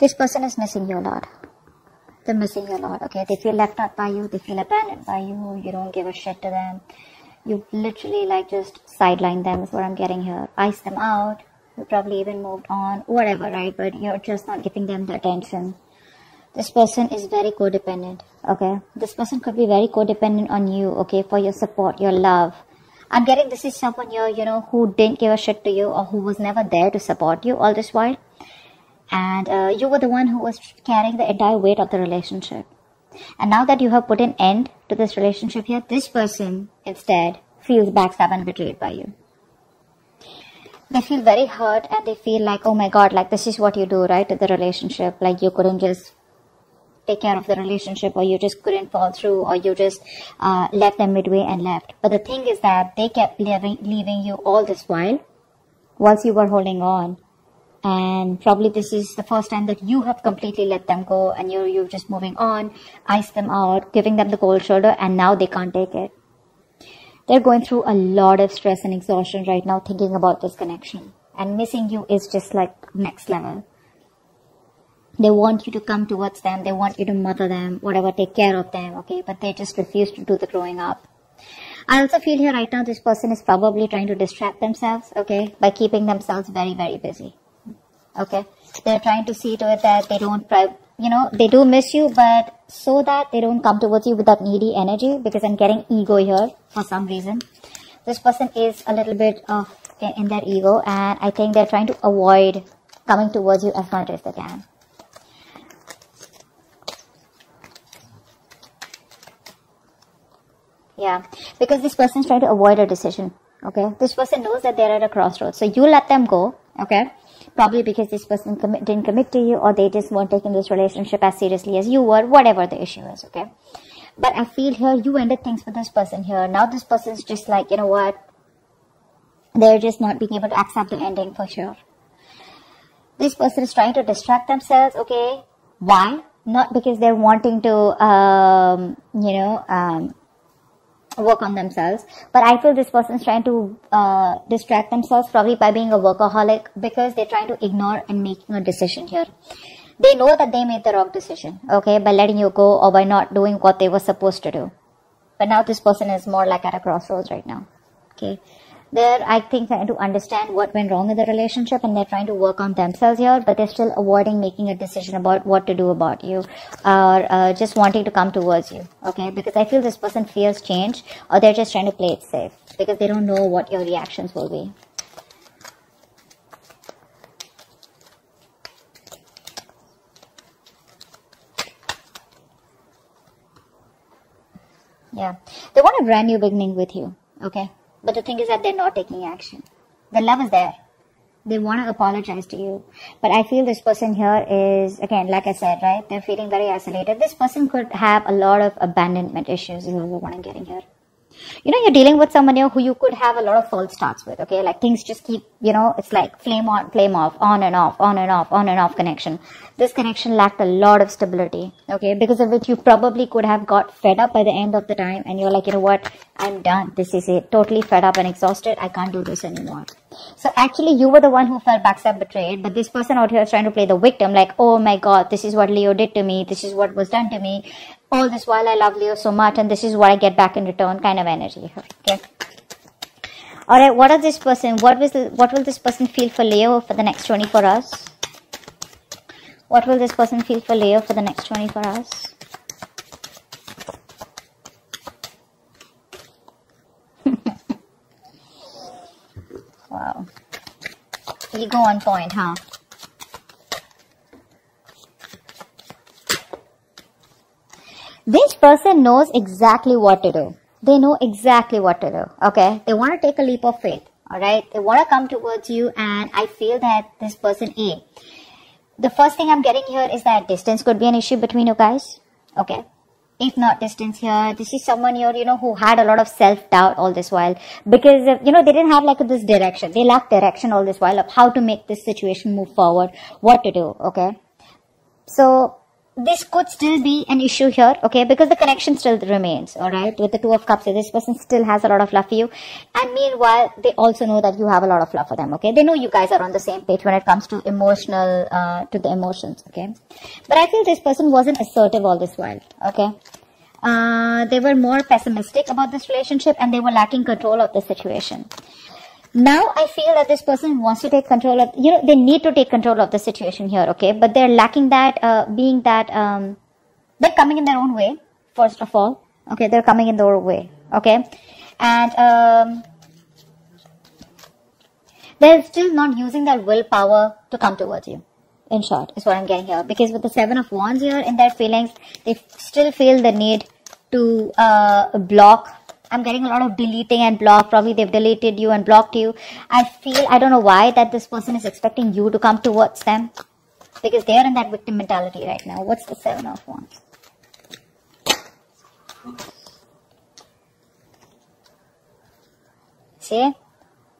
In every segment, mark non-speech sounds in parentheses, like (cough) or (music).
This person is missing you a lot. They're missing you a lot, okay? They feel left out by you, they feel abandoned by you, you don't give a shit to them. You literally like just sideline them is what I'm getting here. Ice them out. You probably even moved on, whatever, right? But you're just not giving them the attention. This person is very codependent, okay? This person could be very codependent on you, okay, for your support, your love. I'm getting this is someone here, you know, who didn't give a shit to you or who was never there to support you all this while and uh, you were the one who was carrying the entire weight of the relationship. And now that you have put an end to this relationship here, this person instead feels backstabbed and betrayed by you. They feel very hurt and they feel like, oh my god, like this is what you do, right, to the relationship. Like you couldn't just take care of the relationship or you just couldn't fall through or you just uh, left them midway and left. But the thing is that they kept leaving, leaving you all this while whilst you were holding on and probably this is the first time that you have completely let them go and you're you're just moving on ice them out giving them the cold shoulder and now they can't take it. They're going through a lot of stress and exhaustion right now thinking about this connection. And missing you is just like next level. They want you to come towards them. They want you to mother them whatever take care of them okay? But they just refuse to do the growing up. I also feel here right now this person is probably trying to distract themselves, okay, by keeping themselves very, very busy okay. They're trying to see to it that they don't you know they do miss you but so that they don't come towards you with that needy energy because i'm getting ego here for some reason. This person is a little bit uh, of in their ego and i think they're trying to avoid coming towards you as much as they can. Yeah. Because this person's trying to avoid a decision. Okay? This person knows that they're at a crossroads. So you let them go. Okay probably because this person commit, didn't commit to you or they just weren't taking this relationship as seriously as you were, whatever the issue is, okay? But I feel here you ended things with this person here. Now this person's just like, you know what? They're just not being able to accept the ending for sure. This person is trying to distract themselves, okay? Why? Not because they're wanting to, um, you know, um, work on themselves. But I feel this person's trying to uh, distract themselves probably by being a workaholic because they're trying to ignore and making a decision here. They know that they made the wrong decision, okay, by letting you go or by not doing what they were supposed to do. But now this person is more like at a crossroads right now, okay they're i think trying to understand what went wrong in the relationship and they're trying to work on themselves here but they're still avoiding making a decision about what to do about you or uh, just wanting to come towards you okay? Because i feel this person fears change or they're just trying to play it safe because they don't know what your reactions will be. Yeah. They want a brand new beginning with you okay but the thing is that they're not taking action. The love is there. They want to apologize to you. But I feel this person here is, again, like I said, right? They're feeling very isolated. This person could have a lot of abandonment issues, is what I'm getting here you know you're dealing with someone here who you could have a lot of false starts with okay? Like things just keep you know it's like flame on flame off on and off on and off on and off connection. This connection lacked a lot of stability okay? Because of which you probably could have got fed up by the end of the time and you're like you know what? I'm done. This is it. Totally fed up and exhausted. I can't do this anymore. So actually you were the one who felt backstab betrayed but this person out here is trying to play the victim like oh my god this is what leo did to me. This is what was done to me all this while I love Leo so much and this is what I get back in return kind of energy. Okay. Alright, what are this person? What was the, what will this person feel for Leo for the next 24 hours? What will this person feel for Leo for the next 24 hours? (laughs) wow. Ego on point, huh? This person knows exactly what to do. They know exactly what to do. Okay. They want to take a leap of faith. All right. They want to come towards you. And I feel that this person A. The first thing I'm getting here is that distance could be an issue between you guys. Okay. If not distance here, this is someone here, you know, who had a lot of self-doubt all this while because, you know, they didn't have like this direction. They lacked direction all this while of how to make this situation move forward, what to do. Okay. So this could still be an issue here, okay, because the connection still remains, alright, with the Two of Cups. This person still has a lot of love for you. And meanwhile, they also know that you have a lot of love for them, okay. They know you guys are on the same page when it comes to emotional, uh, to the emotions, okay. But I feel this person wasn't assertive all this while, okay. Uh, they were more pessimistic about this relationship and they were lacking control of the situation now I feel that this person wants to take control of, you know, they need to take control of the situation here, okay? But they're lacking that, uh, being that, um, they're coming in their own way, first of all, okay? They're coming in their own way, okay? And, um, they're still not using their willpower to come towards you. In short, is what I'm getting here. Because with the Seven of Wands here in their feelings, they still feel the need to uh, block I'm getting a lot of deleting and block. Probably they've deleted you and blocked you. I feel, I don't know why, that this person is expecting you to come towards them. Because they are in that victim mentality right now. What's the Seven of Wands? See?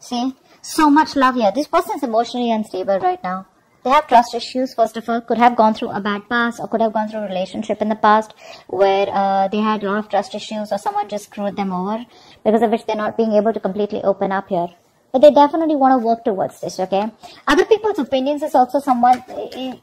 See? So much love here. This person is emotionally unstable right now. They have trust issues, first of all, could have gone through a bad past or could have gone through a relationship in the past where uh, they had a lot of trust issues or someone just screwed them over because of which they're not being able to completely open up here. But they definitely want to work towards this, okay? Other people's opinions is also someone,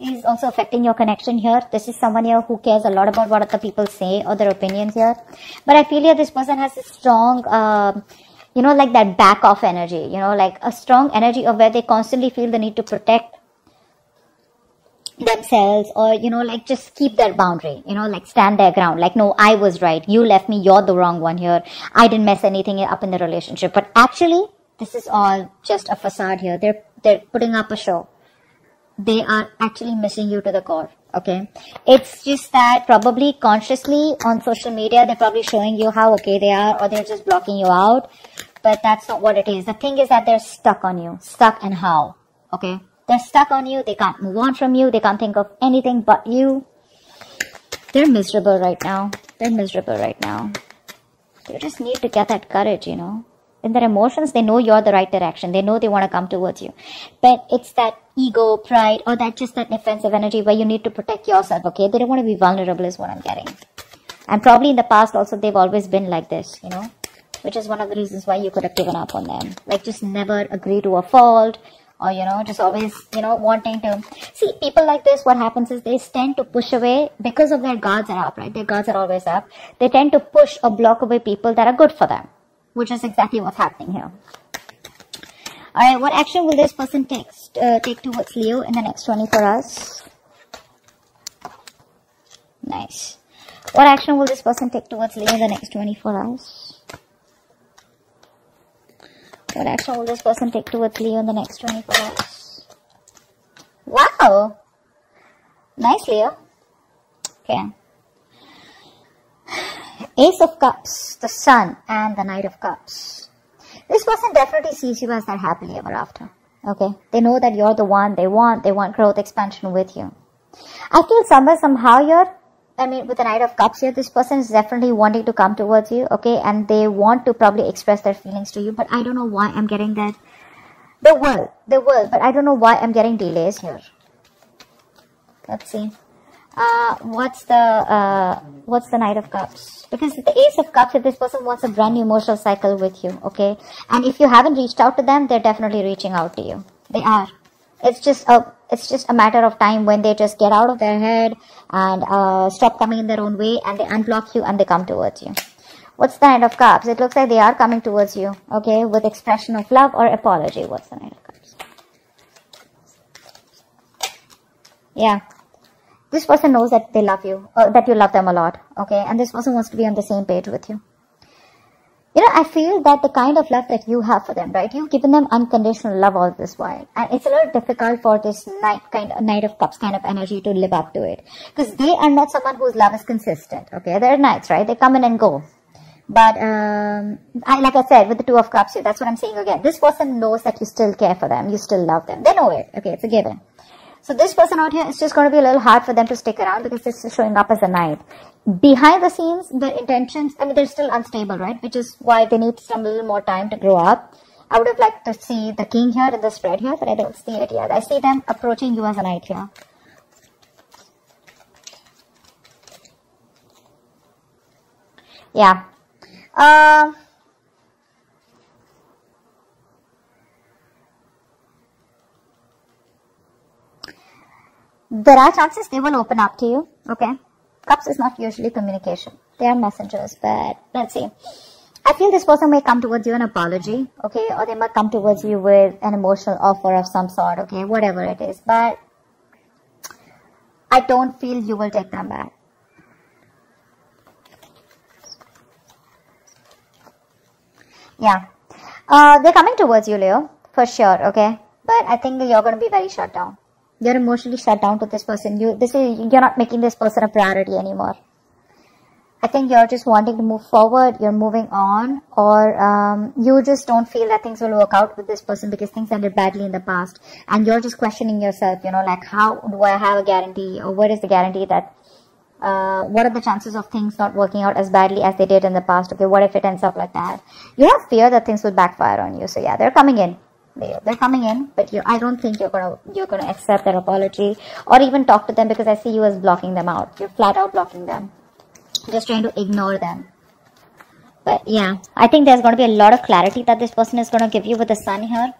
is also affecting your connection here. This is someone here who cares a lot about what other people say or their opinions here. But I feel here this person has a strong, uh, you know, like that back off energy, you know, like a strong energy of where they constantly feel the need to protect themselves or you know like just keep their boundary you know like stand their ground. Like no i was right. You left me. You're the wrong one here. I didn't mess anything up in the relationship. But actually this is all just a facade here. They're they're putting up a show. They are actually missing you to the core okay? It's just that probably consciously on social media they're probably showing you how okay they are or they're just blocking you out. But that's not what it is. The thing is that they're stuck on you. Stuck and how okay they're stuck on you. They can't move on from you. They can't think of anything but you. They're miserable right now. They're miserable right now. They just need to get that courage, you know. In their emotions, they know you're the right direction. They know they want to come towards you. But it's that ego, pride, or that just that defensive energy where you need to protect yourself, okay? They don't want to be vulnerable is what I'm getting. And probably in the past also, they've always been like this, you know? Which is one of the reasons why you could have given up on them. Like, just never agree to a fault or you know just always you know wanting to see people like this what happens is they tend to push away because of their guards are up right? Their guards are always up. They tend to push or block away people that are good for them which is exactly what's happening here. All right what action will this person take uh, take towards leo in the next 24 hours? Nice. What action will this person take towards leo in the next 24 hours what action will this person take towards Leo in the next 24 hours? Wow! Nice, Leo. Okay. Ace of Cups, the Sun, and the Knight of Cups. This person definitely sees you as their happily ever after. Okay? They know that you're the one they want. They want growth, expansion with you. I feel somewhere, somehow you're I mean, with the Knight of Cups here, this person is definitely wanting to come towards you, okay? And they want to probably express their feelings to you, but I don't know why I'm getting that. They will, they will, but I don't know why I'm getting delays here. Let's see. Uh, what's the, uh, what's the Knight of Cups? Because the Ace of Cups, if this person wants a brand new emotional cycle with you, okay? And if you haven't reached out to them, they're definitely reaching out to you. They are. It's just a it's just a matter of time when they just get out of their head and uh, stop coming in their own way and they unblock you and they come towards you. What's the Knight of Cups? It looks like they are coming towards you, okay, with expression of love or apology. What's the Knight of Cups? Yeah. This person knows that they love you, uh, that you love them a lot, okay, and this person wants to be on the same page with you you know, I feel that the kind of love that you have for them, right? You've given them unconditional love all this while. And it's a little difficult for this knight kind of, Knight of Cups kind of energy to live up to it. Because they are not someone whose love is consistent, okay? They're knights, right? They come in and go. But, um, I, like I said, with the Two of Cups, that's what I'm saying again. This person knows that you still care for them. You still love them. They know it. Okay, it's a given. So this person out here, it's just going to be a little hard for them to stick around because it's showing up as a knight. Behind the scenes, the intentions, I mean, they're still unstable, right? Which is why they need some little more time to grow up. I would have liked to see the king here and the spread here, but I don't see it yet. I see them approaching you as a knight here. Yeah. Uh, there are chances they will open up to you. Okay. Cups is not usually communication. They are messengers, but let's see. I feel this person may come towards you an apology, okay, or they might come towards you with an emotional offer of some sort, okay, whatever it is. But I don't feel you will take them back. Yeah. Uh, they're coming towards you, Leo, for sure, okay? But I think you're going to be very shut down. You're emotionally shut down to this person. You, this is, you're not making this person a priority anymore. I think you're just wanting to move forward, you're moving on, or um, you just don't feel that things will work out with this person because things ended badly in the past. And you're just questioning yourself, you know, like, how do I have a guarantee, or what is the guarantee that, uh, what are the chances of things not working out as badly as they did in the past? Okay, what if it ends up like that? You have fear that things will backfire on you. So, yeah, they're coming in. They're coming in, but you, I don't think you're gonna you're gonna accept their apology or even talk to them because I see you as blocking them out. You're flat out blocking them. Just trying to ignore them. But yeah i think there's going to be a lot of clarity that this person is going to give you with the sun here.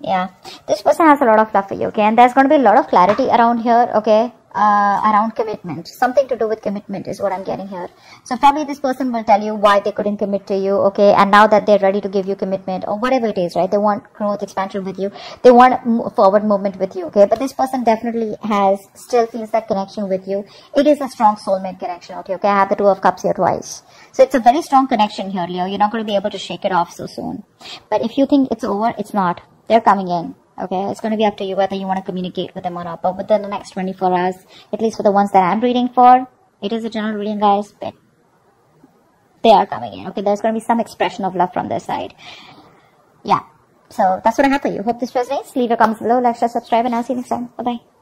Yeah. This person has a lot of love for you okay? And there's going to be a lot of clarity around here okay uh, around commitment. Something to do with commitment is what I'm getting here. So probably this person will tell you why they couldn't commit to you, okay? And now that they're ready to give you commitment or whatever it is, right? They want growth, expansion with you. They want forward movement with you, okay? But this person definitely has, still feels that connection with you. It is a strong soulmate connection, okay? Okay, I have the two of cups here twice. So it's a very strong connection here, Leo. You're not going to be able to shake it off so soon. But if you think it's over, it's not. They're coming in. Okay, it's going to be up to you whether you want to communicate with them or not. But within the next 24 hours, at least for the ones that I'm reading for, it is a general reading, guys, but they are coming in. Okay, there's going to be some expression of love from their side. Yeah, so that's what I have for you. Hope this resonates. Leave your comments below, like, share, subscribe, and I'll see you next time. Bye bye.